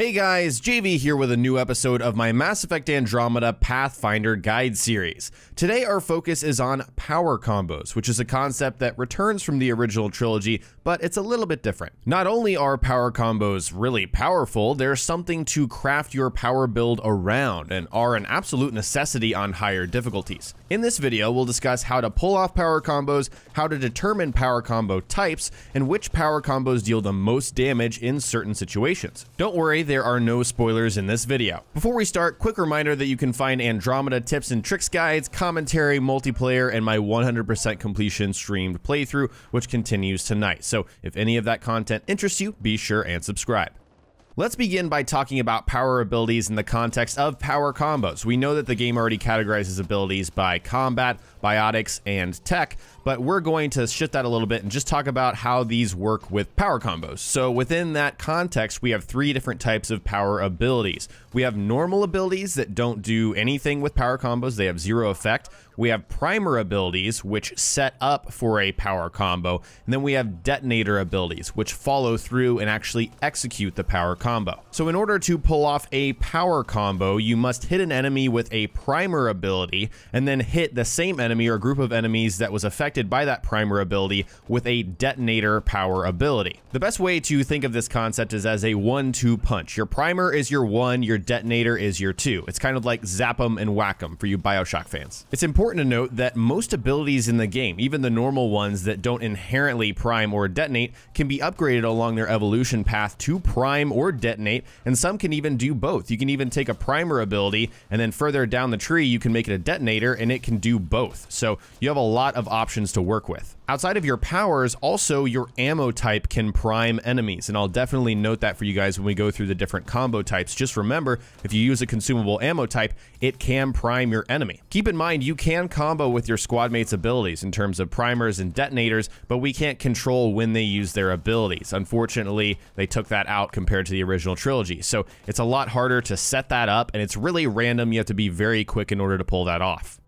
Hey guys, JV here with a new episode of my Mass Effect Andromeda Pathfinder Guide series. Today our focus is on power combos, which is a concept that returns from the original trilogy, but it's a little bit different. Not only are power combos really powerful, there's something to craft your power build around and are an absolute necessity on higher difficulties. In this video, we'll discuss how to pull off power combos, how to determine power combo types, and which power combos deal the most damage in certain situations. Don't worry, there are no spoilers in this video. Before we start, quick reminder that you can find Andromeda tips and tricks guides, commentary, multiplayer, and my 100% completion streamed playthrough, which continues tonight. So if any of that content interests you, be sure and subscribe. Let's begin by talking about power abilities in the context of power combos. We know that the game already categorizes abilities by combat, biotics, and tech, but we're going to shift that a little bit and just talk about how these work with power combos. So within that context, we have three different types of power abilities. We have normal abilities that don't do anything with power combos. They have zero effect. We have primer abilities, which set up for a power combo. And then we have detonator abilities, which follow through and actually execute the power combo. So in order to pull off a power combo, you must hit an enemy with a primer ability and then hit the same enemy or group of enemies that was affected by that primer ability with a detonator power ability. The best way to think of this concept is as a one-two punch. Your primer is your one, your detonator is your two. It's kind of like zap 'em and whack 'em for you Bioshock fans. It's important to note that most abilities in the game, even the normal ones that don't inherently prime or detonate, can be upgraded along their evolution path to prime or detonate, and some can even do both. You can even take a primer ability, and then further down the tree, you can make it a detonator, and it can do both. So you have a lot of options options to work with. Outside of your powers, also your ammo type can prime enemies, and I'll definitely note that for you guys when we go through the different combo types. Just remember, if you use a consumable ammo type, it can prime your enemy. Keep in mind, you can combo with your squad mates' abilities in terms of primers and detonators, but we can't control when they use their abilities. Unfortunately, they took that out compared to the original trilogy, so it's a lot harder to set that up, and it's really random. You have to be very quick in order to pull that off.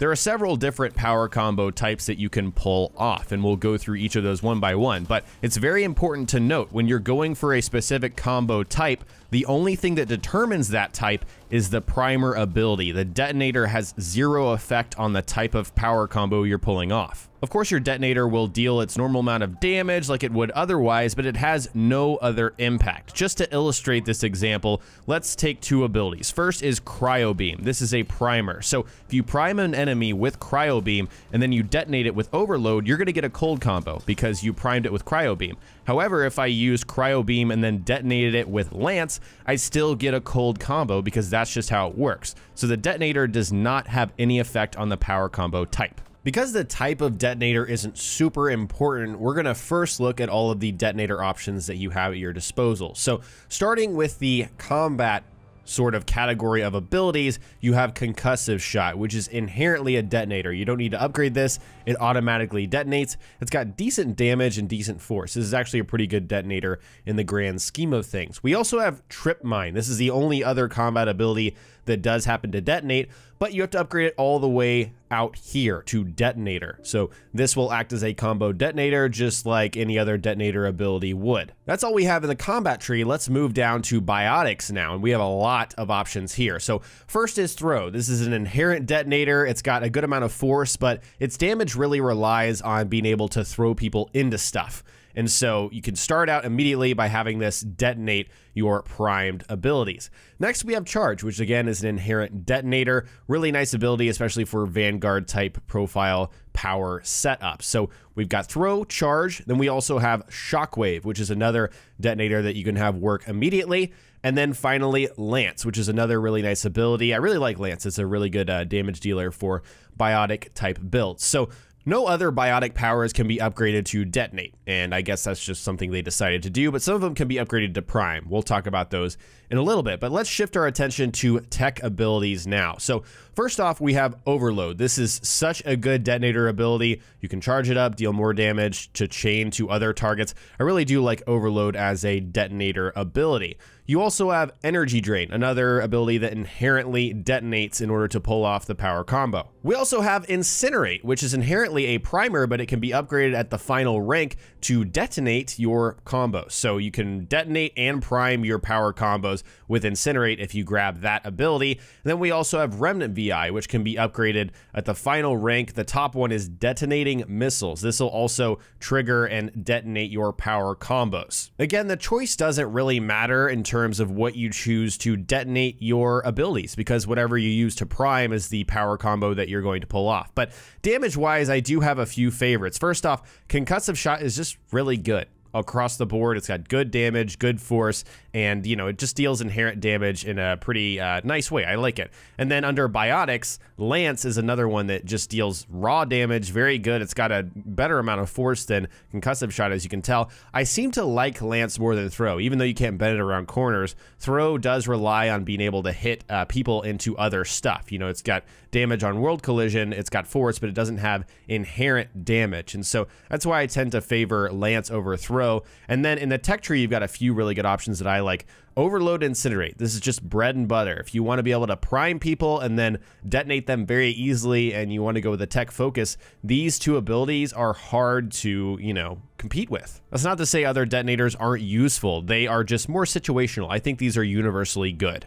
There are several different power combo types that you can pull off, and we'll go through each of those one by one, but it's very important to note when you're going for a specific combo type, the only thing that determines that type is the primer ability. The detonator has zero effect on the type of power combo you're pulling off. Of course, your detonator will deal its normal amount of damage like it would otherwise, but it has no other impact. Just to illustrate this example, let's take two abilities. First is Cryo Beam. This is a primer. So if you prime an enemy with Cryo Beam and then you detonate it with Overload, you're going to get a cold combo because you primed it with Cryo Beam. However, if I use Cryo Beam and then detonated it with Lance, I still get a cold combo because that's just how it works. So the detonator does not have any effect on the power combo type. Because the type of detonator isn't super important, we're going to first look at all of the detonator options that you have at your disposal. So starting with the combat sort of category of abilities, you have concussive shot, which is inherently a detonator. You don't need to upgrade this. It automatically detonates. It's got decent damage and decent force. This is actually a pretty good detonator in the grand scheme of things. We also have trip mine. This is the only other combat ability that does happen to detonate, but you have to upgrade it all the way out here to detonator. So this will act as a combo detonator just like any other detonator ability would. That's all we have in the combat tree. Let's move down to biotics now, and we have a lot of options here. So first is throw. This is an inherent detonator. It's got a good amount of force, but its damage really relies on being able to throw people into stuff. And so you can start out immediately by having this detonate your primed abilities. Next, we have Charge, which again is an inherent detonator. Really nice ability, especially for Vanguard type profile power setup. So we've got Throw, Charge, then we also have Shockwave, which is another detonator that you can have work immediately. And then finally, Lance, which is another really nice ability. I really like Lance. It's a really good uh, damage dealer for biotic type builds. So no other biotic powers can be upgraded to detonate, and I guess that's just something they decided to do, but some of them can be upgraded to prime. We'll talk about those in a little bit, but let's shift our attention to tech abilities now. So first off, we have Overload. This is such a good detonator ability. You can charge it up, deal more damage to chain to other targets. I really do like Overload as a detonator ability. You also have Energy Drain, another ability that inherently detonates in order to pull off the power combo. We also have Incinerate, which is inherently a primer, but it can be upgraded at the final rank to detonate your combos. So you can detonate and prime your power combos with Incinerate if you grab that ability. And then we also have Remnant VI, which can be upgraded at the final rank. The top one is Detonating Missiles. This will also trigger and detonate your power combos. Again, the choice doesn't really matter in terms terms of what you choose to detonate your abilities, because whatever you use to prime is the power combo that you're going to pull off. But damage wise, I do have a few favorites. First off, Concussive Shot is just really good across the board. It's got good damage, good force, and you know it just deals inherent damage in a pretty uh, nice way. I like it. And then under Biotics, Lance is another one that just deals raw damage, very good. It's got a better amount of force than Concussive Shot, as you can tell. I seem to like Lance more than Throw, even though you can't bend it around corners. Throw does rely on being able to hit uh, people into other stuff. You know, it's got damage on world collision, it's got force, but it doesn't have inherent damage, and so that's why I tend to favor Lance over Throw. And then in the tech tree, you've got a few really good options that I like. Overload Incinerate. This is just bread and butter. If you want to be able to prime people and then detonate them very easily and you want to go with a tech focus, these two abilities are hard to, you know, compete with. That's not to say other detonators aren't useful. They are just more situational. I think these are universally good.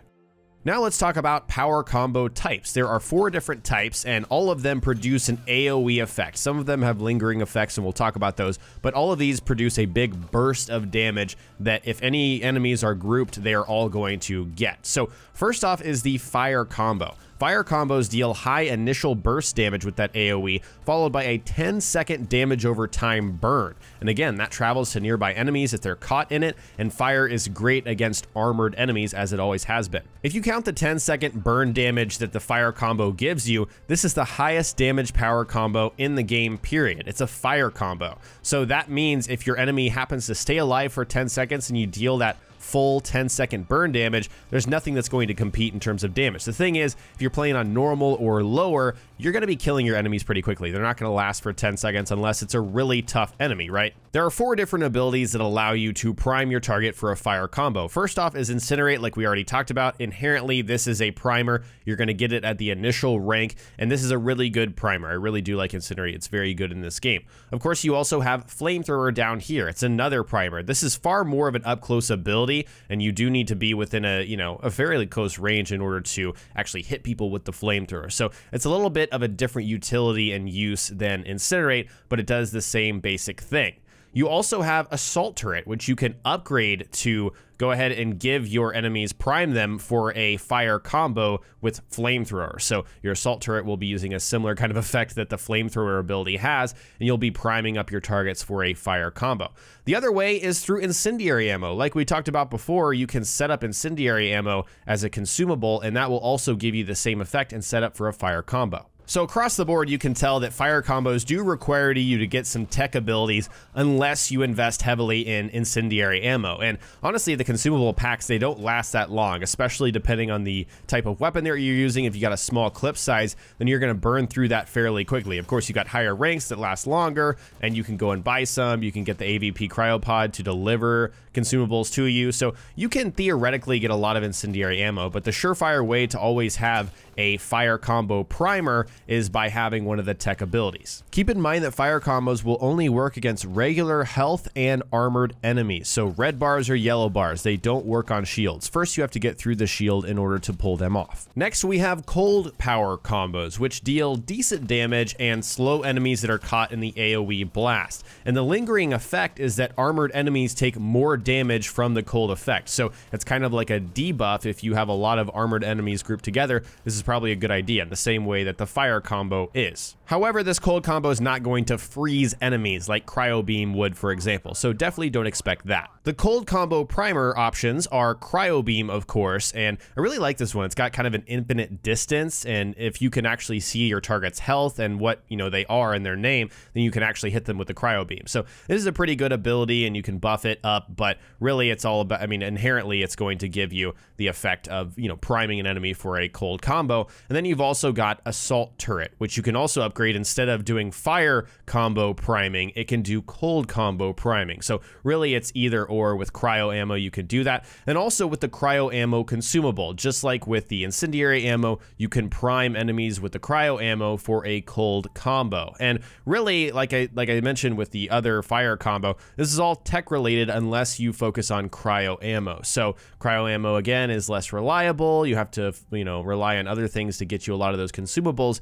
Now let's talk about power combo types. There are four different types and all of them produce an AoE effect. Some of them have lingering effects and we'll talk about those, but all of these produce a big burst of damage that if any enemies are grouped, they are all going to get. So first off is the fire combo. Fire combos deal high initial burst damage with that AoE, followed by a 10 second damage over time burn. And again, that travels to nearby enemies if they're caught in it, and fire is great against armored enemies as it always has been. If you count the 10 second burn damage that the fire combo gives you, this is the highest damage power combo in the game, period. It's a fire combo. So that means if your enemy happens to stay alive for 10 seconds and you deal that full 10 second burn damage, there's nothing that's going to compete in terms of damage. The thing is, if you're playing on normal or lower, you're going to be killing your enemies pretty quickly. They're not going to last for 10 seconds unless it's a really tough enemy, right? There are four different abilities that allow you to prime your target for a fire combo. First off is Incinerate, like we already talked about. Inherently, this is a primer. You're going to get it at the initial rank, and this is a really good primer. I really do like Incinerate. It's very good in this game. Of course, you also have Flamethrower down here. It's another primer. This is far more of an up-close ability, and you do need to be within a, you know, a fairly close range in order to actually hit people with the Flamethrower. So it's a little bit of a different utility and use than Incinerate, but it does the same basic thing. You also have Assault Turret, which you can upgrade to go ahead and give your enemies, prime them for a fire combo with Flamethrower. So your Assault Turret will be using a similar kind of effect that the Flamethrower ability has, and you'll be priming up your targets for a fire combo. The other way is through Incendiary Ammo. Like we talked about before, you can set up Incendiary Ammo as a consumable, and that will also give you the same effect and set up for a fire combo. So across the board, you can tell that fire combos do require you to get some tech abilities unless you invest heavily in incendiary ammo. And honestly, the consumable packs, they don't last that long, especially depending on the type of weapon that you're using. If you got a small clip size, then you're going to burn through that fairly quickly. Of course, you got higher ranks that last longer, and you can go and buy some. You can get the AVP cryopod to deliver consumables to you. So you can theoretically get a lot of incendiary ammo, but the surefire way to always have a fire combo primer is by having one of the tech abilities. Keep in mind that fire combos will only work against regular health and armored enemies. So red bars or yellow bars, they don't work on shields. First, you have to get through the shield in order to pull them off. Next, we have cold power combos, which deal decent damage and slow enemies that are caught in the AoE blast. And the lingering effect is that armored enemies take more damage from the cold effect. So it's kind of like a debuff if you have a lot of armored enemies grouped together. This is probably a good idea, in the same way that the fire combo is. However, this cold combo is not going to freeze enemies like Cryo Beam would, for example, so definitely don't expect that. The cold combo primer options are Cryo Beam, of course, and I really like this one. It's got kind of an infinite distance, and if you can actually see your target's health and what you know they are in their name, then you can actually hit them with the Cryo Beam. So this is a pretty good ability, and you can buff it up, but really it's all about, I mean, inherently it's going to give you the effect of, you know, priming an enemy for a cold combo. And then you've also got Assault turret, which you can also upgrade instead of doing fire combo priming, it can do cold combo priming. So really it's either or with cryo ammo you can do that. And also with the cryo ammo consumable, just like with the incendiary ammo, you can prime enemies with the cryo ammo for a cold combo. And really like I like I mentioned with the other fire combo, this is all tech related unless you focus on cryo ammo. So cryo ammo again is less reliable. You have to, you know, rely on other things to get you a lot of those consumables,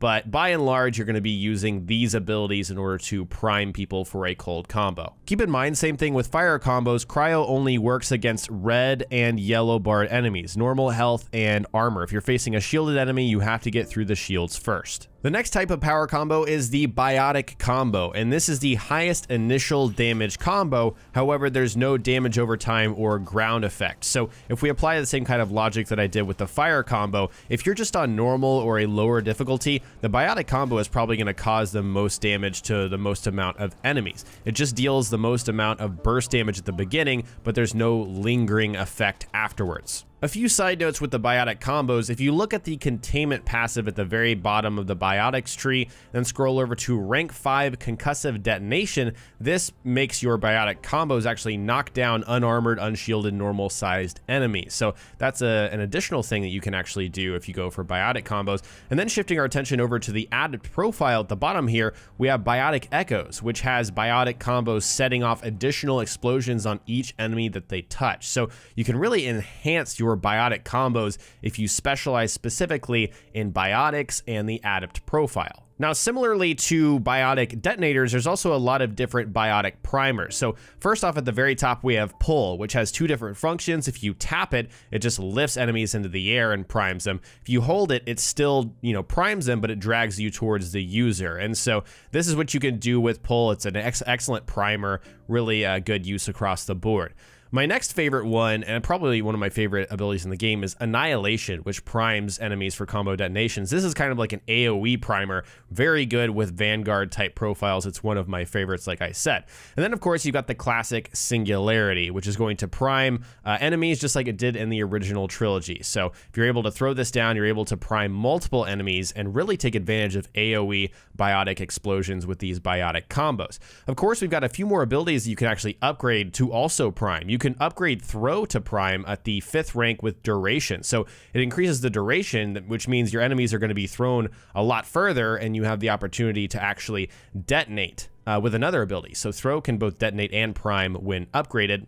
but by and large, you're going to be using these abilities in order to prime people for a cold combo. Keep in mind, same thing with fire combos, cryo only works against red and yellow barred enemies, normal health and armor. If you're facing a shielded enemy, you have to get through the shields first. The next type of power combo is the Biotic combo, and this is the highest initial damage combo, however there's no damage over time or ground effect. So if we apply the same kind of logic that I did with the fire combo, if you're just on normal or a lower difficulty, the Biotic combo is probably going to cause the most damage to the most amount of enemies. It just deals the most amount of burst damage at the beginning, but there's no lingering effect afterwards. A few side notes with the biotic combos. If you look at the containment passive at the very bottom of the biotics tree, then scroll over to rank 5 concussive detonation, this makes your biotic combos actually knock down unarmored, unshielded, normal sized enemies. So that's a, an additional thing that you can actually do if you go for biotic combos. And then shifting our attention over to the adept profile at the bottom here, we have biotic echoes, which has biotic combos setting off additional explosions on each enemy that they touch. So you can really enhance your your biotic combos if you specialize specifically in biotics and the adept profile. Now, similarly to biotic detonators, there's also a lot of different biotic primers. So first off, at the very top, we have pull, which has two different functions. If you tap it, it just lifts enemies into the air and primes them. If you hold it, it still, you know, primes them, but it drags you towards the user. And so this is what you can do with pull. It's an ex excellent primer, really uh, good use across the board. My next favorite one, and probably one of my favorite abilities in the game, is Annihilation, which primes enemies for combo detonations. This is kind of like an AoE primer, very good with Vanguard type profiles. It's one of my favorites, like I said. And then, of course, you've got the classic Singularity, which is going to prime uh, enemies just like it did in the original trilogy. So if you're able to throw this down, you're able to prime multiple enemies and really take advantage of AoE biotic explosions with these biotic combos. Of course, we've got a few more abilities you can actually upgrade to also prime. You can upgrade throw to prime at the fifth rank with duration. So it increases the duration, which means your enemies are going to be thrown a lot further and you have the opportunity to actually detonate uh, with another ability. So throw can both detonate and prime when upgraded.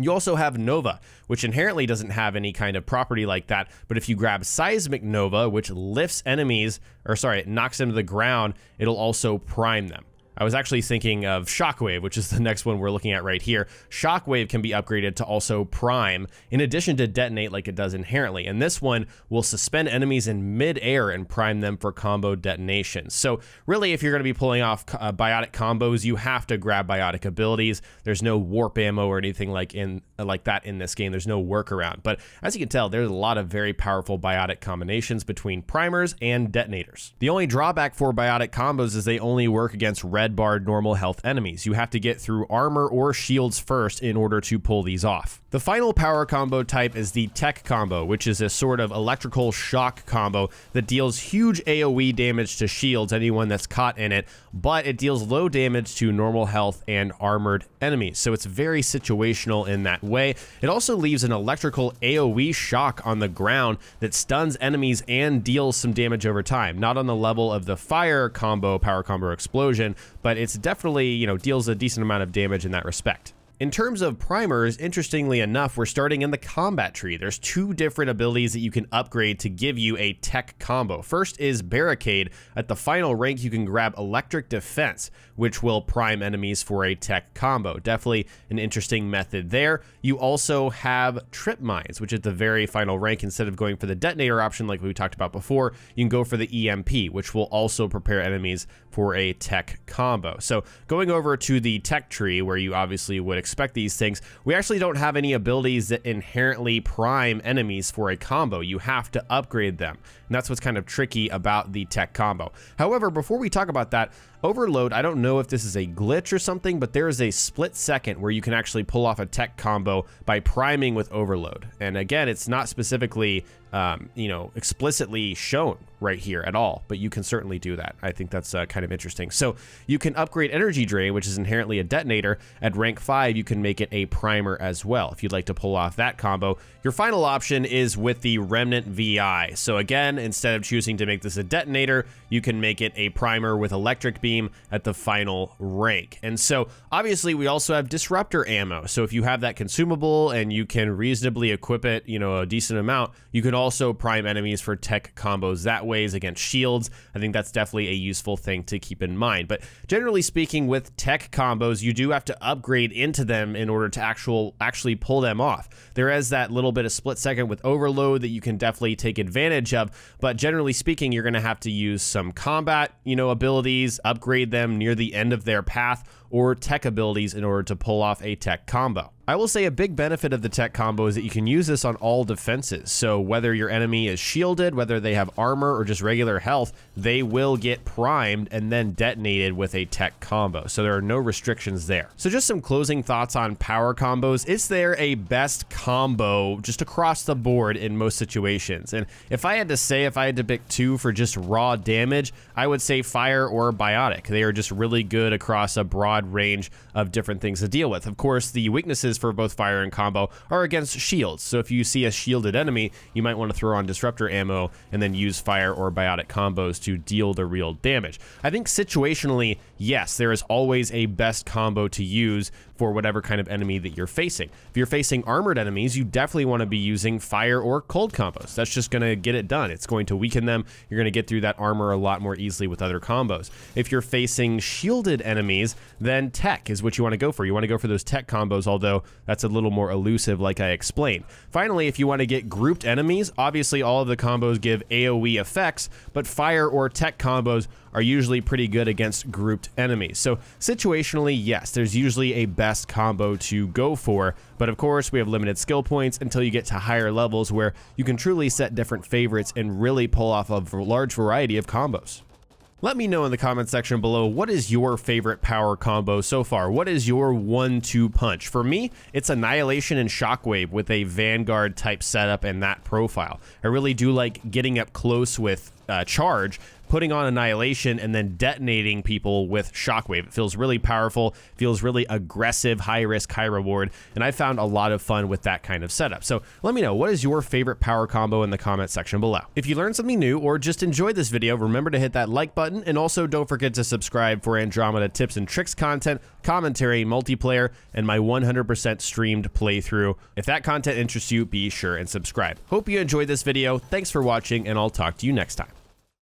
You also have Nova, which inherently doesn't have any kind of property like that, but if you grab Seismic Nova, which lifts enemies, or sorry, it knocks them to the ground, it'll also prime them. I was actually thinking of Shockwave, which is the next one we're looking at right here. Shockwave can be upgraded to also Prime, in addition to Detonate like it does inherently. And this one will suspend enemies in mid-air and prime them for combo detonation. So really, if you're going to be pulling off uh, biotic combos, you have to grab biotic abilities. There's no warp ammo or anything like in like that in this game. There's no workaround. But as you can tell, there's a lot of very powerful biotic combinations between primers and detonators. The only drawback for biotic combos is they only work against red red barred normal health enemies. You have to get through armor or shields first in order to pull these off. The final power combo type is the tech combo, which is a sort of electrical shock combo that deals huge AoE damage to shields, anyone that's caught in it, but it deals low damage to normal health and armored enemies. So it's very situational in that way. It also leaves an electrical AoE shock on the ground that stuns enemies and deals some damage over time. Not on the level of the fire combo, power combo explosion, but it's definitely, you know, deals a decent amount of damage in that respect. In terms of primers, interestingly enough, we're starting in the combat tree. There's two different abilities that you can upgrade to give you a tech combo. First is Barricade. At the final rank, you can grab Electric Defense, which will prime enemies for a tech combo. Definitely an interesting method there. You also have Trip Mines, which at the very final rank, instead of going for the detonator option like we talked about before, you can go for the EMP, which will also prepare enemies for a tech combo. So going over to the tech tree, where you obviously would expect these things, we actually don't have any abilities that inherently prime enemies for a combo. You have to upgrade them. and that's what's kind of tricky about the tech combo. However, before we talk about that, Overload, I don't know if this is a glitch or something, but there is a split second where you can actually pull off a tech combo by priming with Overload. And again, it's not specifically, um, you know, explicitly shown right here at all, but you can certainly do that. I think that's uh, kind of interesting. So you can upgrade Energy Drain, which is inherently a detonator. At rank 5, you can make it a primer as well if you'd like to pull off that combo. Your final option is with the Remnant VI. So again, instead of choosing to make this a detonator, you can make it a primer with Electric Beam beam at the final rank. And so obviously we also have disruptor ammo. So if you have that consumable and you can reasonably equip it, you know, a decent amount, you can also prime enemies for tech combos that ways against shields. I think that's definitely a useful thing to keep in mind. But generally speaking, with tech combos, you do have to upgrade into them in order to actual actually pull them off. There is that little bit of split second with overload that you can definitely take advantage of, but generally speaking, you're going to have to use some combat, you know, abilities, upgrade them near the end of their path or tech abilities in order to pull off a tech combo. I will say a big benefit of the tech combo is that you can use this on all defenses. So whether your enemy is shielded, whether they have armor or just regular health, they will get primed and then detonated with a tech combo. So there are no restrictions there. So just some closing thoughts on power combos. Is there a best combo just across the board in most situations? And if I had to say, if I had to pick two for just raw damage, I would say fire or biotic. They are just really good across a broad range of different things to deal with. Of course, the weaknesses for both fire and combo are against shields. So if you see a shielded enemy, you might want to throw on disruptor ammo and then use fire or biotic combos to deal the real damage. I think situationally, yes, there is always a best combo to use for whatever kind of enemy that you're facing. If you're facing armored enemies, you definitely want to be using fire or cold combos. That's just going to get it done. It's going to weaken them. You're going to get through that armor a lot more easily with other combos. If you're facing shielded enemies, then tech is what you want to go for. You want to go for those tech combos, although that's a little more elusive like I explained. Finally, if you want to get grouped enemies, obviously all of the combos give AoE effects, but fire or tech combos are usually pretty good against grouped enemies. So situationally, yes, there's usually a best combo to go for, but of course we have limited skill points until you get to higher levels where you can truly set different favorites and really pull off a large variety of combos. Let me know in the comment section below what is your favorite power combo so far? What is your one-two punch? For me, it's Annihilation and Shockwave with a Vanguard type setup and that profile. I really do like getting up close with uh, charge putting on Annihilation and then detonating people with Shockwave. It feels really powerful, feels really aggressive, high risk, high reward, and I found a lot of fun with that kind of setup. So let me know, what is your favorite power combo in the comment section below? If you learned something new or just enjoyed this video, remember to hit that like button and also don't forget to subscribe for Andromeda tips and tricks content, commentary, multiplayer, and my 100% streamed playthrough. If that content interests you, be sure and subscribe. Hope you enjoyed this video. Thanks for watching, and I'll talk to you next time.